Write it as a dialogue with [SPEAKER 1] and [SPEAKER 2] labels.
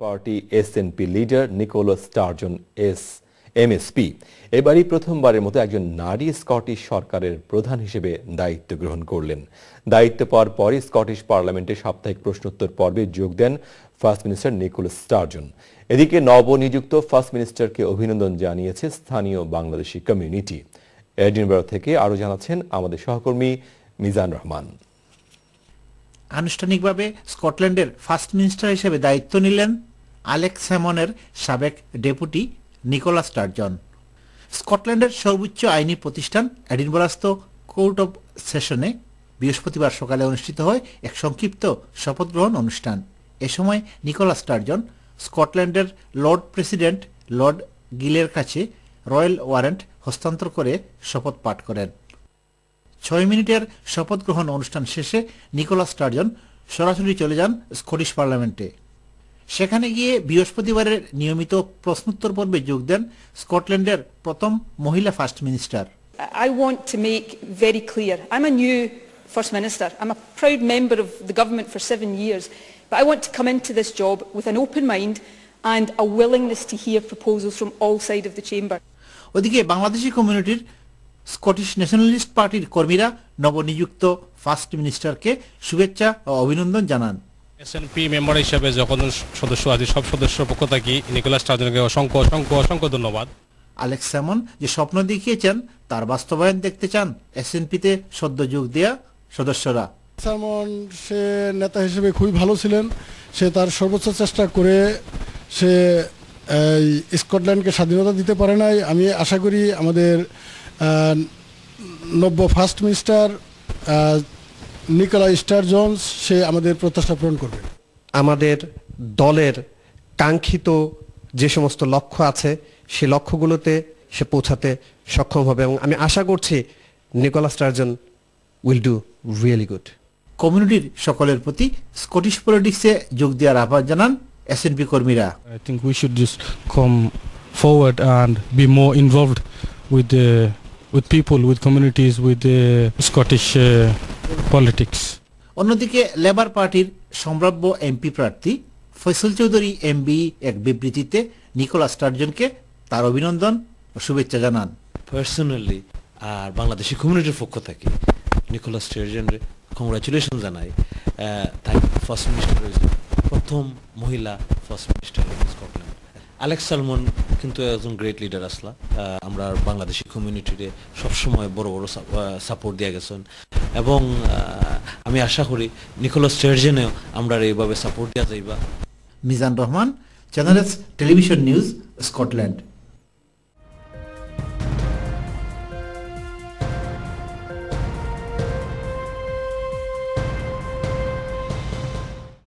[SPEAKER 1] Party SNP leader Nicholas Sturgeon as MSP এবারই প্রথমবারের মতো একজন নারী স্কটিশ সরকারের প্রধান হিসেবে দায়িত্ব গ্রহণ করলেন। দায়িত্ব পাওয়ার পরই স্কটিশ পার্লামেন্টে সাপ্তাহিক প্রশ্নোত্তর পর্বে যোগ দেন ফার্স্ট মিনিস্টার নিকোলাস স্টারজন এদিকে নবনিযুক্ত ফার্স্ট মিনিস্টারকে অভিনন্দন জানিয়েছে স্থানীয় বাংলাদেশি কমিউনিটি এডিনবরা থেকে আরও জানাচ্ছেন আমাদের সহকর্মী মিজান রহমান।
[SPEAKER 2] আনুষ্ঠানিকভাবে স্কটল্যান্ডের ফার্স্ট মিনিস্টার হিসেবে দায়িত্ব নিলেন আলেক্স স্যামনের সাবেক ডেপুটি নিকোলাস স্টার্জন স্কটল্যান্ডের সর্বোচ্চ আইনি প্রতিষ্ঠান এডিনবরাস্ত কোর্ট অব সেশনে বৃহস্পতিবার সকালে অনুষ্ঠিত হয় এক সংক্ষিপ্ত শপথ গ্রহণ অনুষ্ঠান। এ সময় নিকোলাস স্টার্জন স্কটল্যান্ডের লর্ড প্রেসিডেন্ট লর্ড গিলের কাছে রয়্যাল ওয়ারেন্ট হস্তান্তর করে শপথ পাঠ করেন। ছয় মিনিটের শপথ গ্রহণ অনুষ্ঠান শেষে নিকোলাস স্টার্জন সরাসরি চলে যান স্কটিশ পার্লামেন্টে। সেখানে গিয়ে বৃহস্পতিবারের নিয়মিত প্রশ্নোত্তর পর্বে যোগ দেন স্কটল্যান্ডের প্রথম মহিলা first minister
[SPEAKER 3] I want to make very clear, I'm a new First Minister. I'm a proud member of the government for seven years, but I want to come into this job with an open mind and a willingness to hear proposals from all sides of the chamber.
[SPEAKER 2] ওদিকে বাংলাদেশি কমিউনিটির Scottish Nationalist পার্টির কর্মীরা নবনিযুক্ত first মিনিস্টারকে শুভেচ্ছা ও অভিনন্দন জানান
[SPEAKER 4] S&P member হিসেবে যখন সদস্য আছে সব সদস্যের পক্ষ থেকে নিকোলাস টার্জনকে অসংখ্য অসংখ্য অসংখ্য ধন্যবাদ।
[SPEAKER 2] আলেক্স স্যামন যে স্বপ্ন দেখিয়েছেন তার বাস্তবায়ন দেখতে চান এসএনপিতে সদ্য যোগ দেয়া সদস্যরা।
[SPEAKER 5] সালমন সে নেতা হিসেবে খুবই ভালো ছিলেন। সে তার সর্বোচ্চ চেষ্টা করে সে এই স্কটল্যান্ডকে স্বাধীনতা দিতে পারে নাই। আমি আশা করি আমাদের নব্য first minister Nicola Sturgeon আমাদের প্রত্যাশা পূরণ করবে।
[SPEAKER 6] আমাদের দলের কাঙ্ক্ষিত যে সমস্ত লক্ষ্য আছে সে লক্ষ্যগুলোতে সে পৌঁছাতে সক্ষম হবে এবং আমি আশা করছি Nicholas Sturgeon will do really good.
[SPEAKER 2] কমিউনিটির সকলের প্রতি স্কটিশ পলিটিক্সে যোগ দেওয়ার আহ্বান জানান এসএনপি কর্মীরা।
[SPEAKER 4] I think we should just come forward and be more involved with the with people, with communities, with politics.
[SPEAKER 2] অন্যদিকে লেবার পার্টির সম্ভাব্য এমপি প্রার্থী ফৈসল চৌধুরী এমবি এক বিবৃতিতে নিকোলাস স্টার্জনকে তার অভিনন্দন ও শুভেচ্ছা জানান।
[SPEAKER 7] পার্সোনালি আর বাংলাদেশি কমিউনিটির পক্ষ থেকে নিকোলাস স্টেরজেনরে কংগ্রাচুলেশন জানাই। তাই ফার্স্ট মিনিস্টার হয়েছে প্রথম মহিলা first minister Scotland Alex Salmond কিন্তু একজন গ্রেট লিডার আসলা। আমরা বাংলাদেশি কমিউনিটিরে সবসময় বড় বড় সাপোর্ট দিয়ে গেছেন। এবং আমি আশা করি নিকোলাস স্টেরজেনেও আমরা এইভাবে সাপোর্ট দেওয়া যাইবা।
[SPEAKER 2] Mizan Rahman channel S television news Scotland